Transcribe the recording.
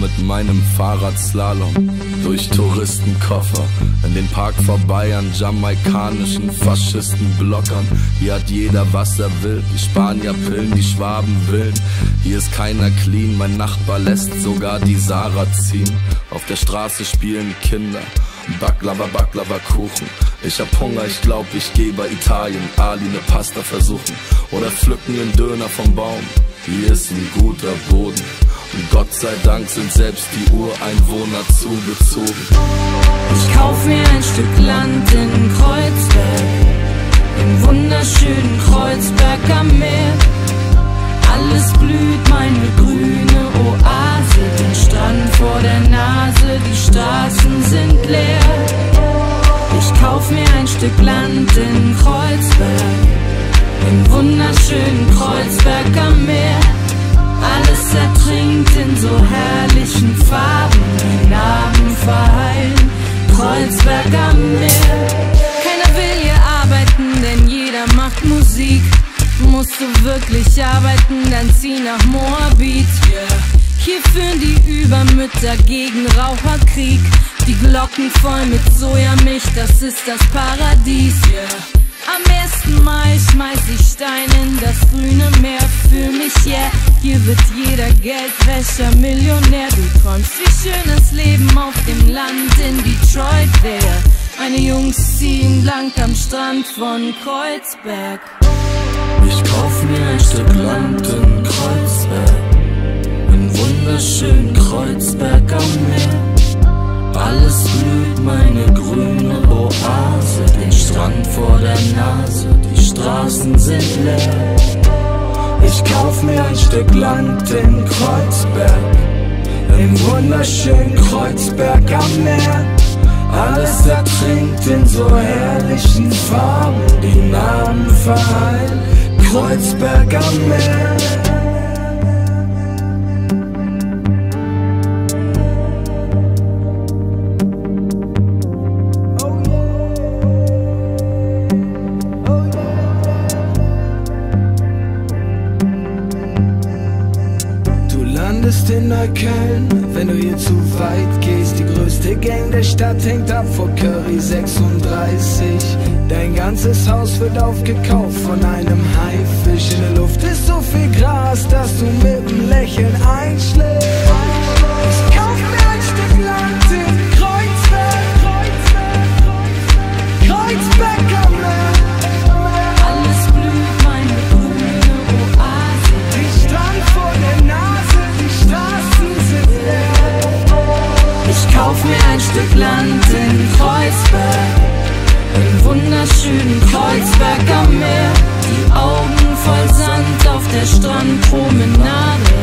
mit meinem Fahrrad Slalom durch Touristenkoffer in den Park vorbei an jamaikanischen Faschistenblockern. Hier hat jeder was er will, die Spanier pillen, die Schwaben willen. Hier ist keiner clean, mein Nachbar lässt sogar die Sarah ziehen. Auf der Straße spielen Kinder. Baklava, Baklava, Kuchen. Ich hab Hunger, ich glaub, ich geh bei Italien Ali ne Pasta versuchen oder pflücken den Döner vom Baum. Hier ist ein guter Boden. Gott sei Dank sind selbst die Ureinwohner zugezogen. Ich kauf mir ein Stück Land in Kreuzberg, im wunderschönen Kreuzberg am Meer. Alles blüht, meine grüne Oase, den Strand vor der Nase, die Straßen sind leer. Ich kauf mir ein Stück Land in Kreuzberg, im wunderschönen Kreuzberg am Meer. Musst du wirklich arbeiten, dann zieh nach Moabit. Yeah. Hier führen die Übermütter gegen Raucherkrieg. Die Glocken voll mit Sojamilch, das ist das Paradies. Yeah. Am 1. Mai schmeiß ich Stein in das grüne Meer für mich, yeah. Hier wird jeder Geldwäscher Millionär. Du träumst, wie schönes Leben auf dem Land in Detroit wäre. Meine Jungs ziehen blank am Strand von Kreuzberg. Ich kauf mir ein Stück Land in Kreuzberg, in wunderschönen Kreuzberg am Meer. Alles blüht, meine grüne Oase, den Strand vor der Nase, die Straßen sind leer. Ich kauf mir ein Stück Land in Kreuzberg, im wunderschönen Kreuzberg am Meer. Alles ertrinkt in so herrlichen Farben, die Namen verheilen. Kreuzberg am Meer. Landest in Neukölln, wenn du hier zu weit gehst. Die größte Gang der Stadt hängt ab vor Curry 36. Ganzes Haus wird aufgekauft von einem Haifisch. In der Luft ist so viel Gras, dass du mit dem Lächeln einschläfst. Ich kauf mir ein Stück Land in Kreuzberg, Kreuzberg, Kreuzberg am Meer. Alles blüht, meine grüne Oase. Strand vor der Nase, die Straßen sind leer. Ich kauf mir ein Stück Land in Kreuzberg, im wunderschönen Kreuzberg am Meer. Die Augen voll Sand auf der Strandpromenade.